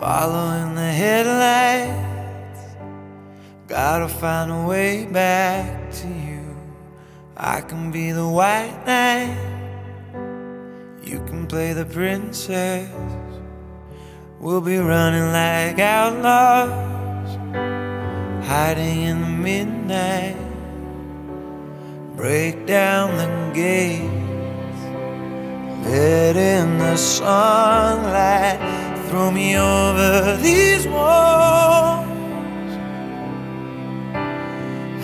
Following the headlights, gotta find a way back to you. I can be the white knight, you can play the princess. We'll be running like outlaws, hiding in the midnight. Break down the gates, let in the sunlight. Throw me over these walls.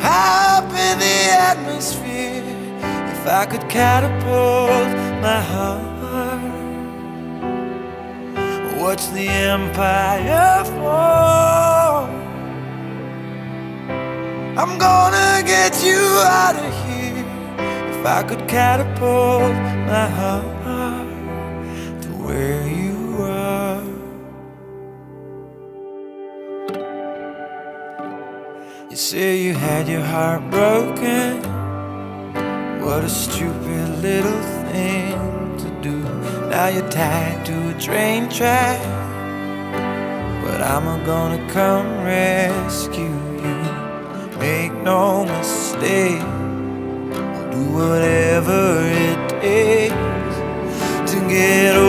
Up in the atmosphere, if I could catapult my heart. Watch the empire fall. I'm gonna get you out of here if I could catapult my heart to where You say you had your heart broken. What a stupid little thing to do. Now you're tied to a train track. But I'm gonna come rescue you. Make no mistake. I'll do whatever it takes to get over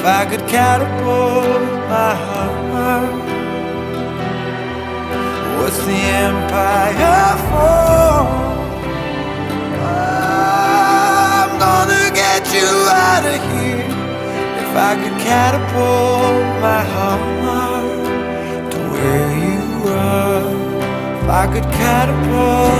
if I could catapult my heart. What's the empire for? I'm gonna get you out of here if I could catapult my heart to where you are. If I could catapult